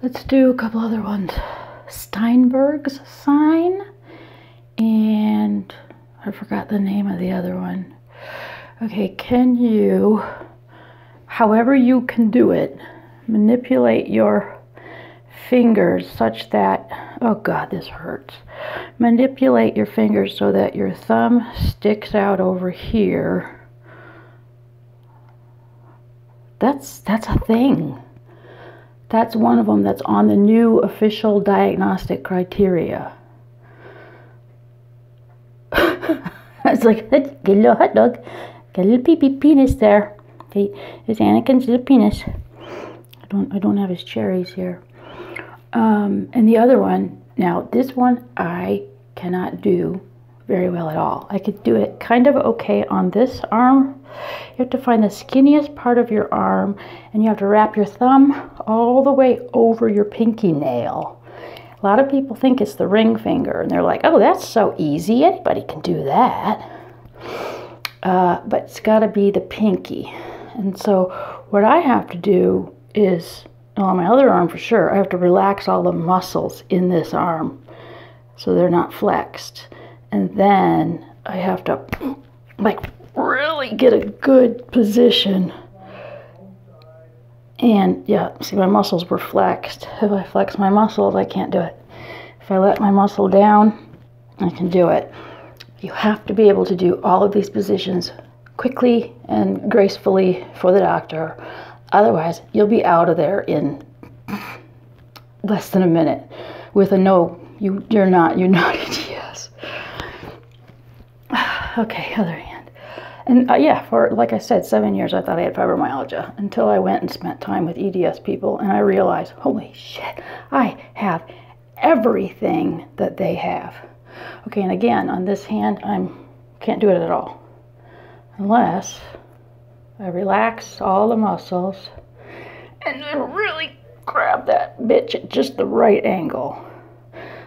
Let's do a couple other ones. Steinberg's sign and I forgot the name of the other one. Okay, can you, however you can do it, manipulate your fingers such that, oh God, this hurts. Manipulate your fingers so that your thumb sticks out over here. That's, that's a thing. That's one of them that's on the new official diagnostic criteria. it's like, get a little hot dog, get a little pee pee penis there. Okay, it's Anakin's little penis. I don't, I don't have his cherries here. Um, and the other one, now this one I cannot do very well at all. I could do it kind of okay on this arm. You have to find the skinniest part of your arm and you have to wrap your thumb all the way over your pinky nail. A lot of people think it's the ring finger and they're like, oh, that's so easy. Anybody can do that. Uh, but it's got to be the pinky. And so what I have to do is, on my other arm for sure, I have to relax all the muscles in this arm so they're not flexed and then I have to like really get a good position. And yeah, see my muscles were flexed. If I flex my muscles, I can't do it. If I let my muscle down, I can do it. You have to be able to do all of these positions quickly and gracefully for the doctor. Otherwise, you'll be out of there in less than a minute with a no, you, you're not, you're not Okay, other hand. And uh, yeah, for like I said, seven years I thought I had fibromyalgia until I went and spent time with EDS people and I realized, holy shit, I have everything that they have. Okay, and again, on this hand, I'm can't do it at all unless I relax all the muscles and then really grab that bitch at just the right angle.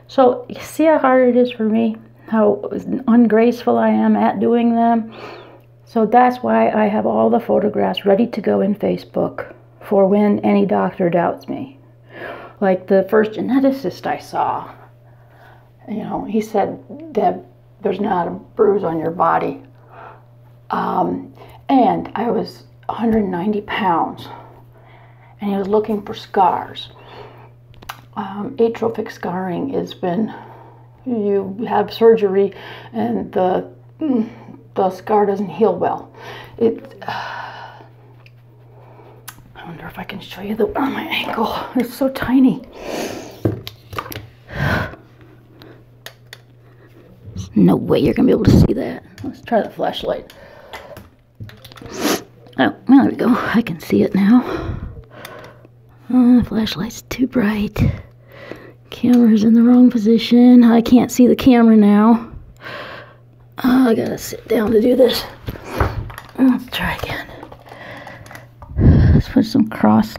So you see how hard it is for me? how ungraceful I am at doing them. So that's why I have all the photographs ready to go in Facebook for when any doctor doubts me. Like the first geneticist I saw, you know, he said, Deb, there's not a bruise on your body. Um, and I was 190 pounds, and he was looking for scars. Um, atrophic scarring is when you have surgery and the the scar doesn't heal well. It. Uh, I wonder if I can show you the on my ankle. It's so tiny. No way you're gonna be able to see that. Let's try the flashlight. Oh, well, there we go. I can see it now. Uh, flashlight's too bright. Camera's in the wrong position. I can't see the camera now. Oh, I gotta sit down to do this. Let's try again. Let's put some cross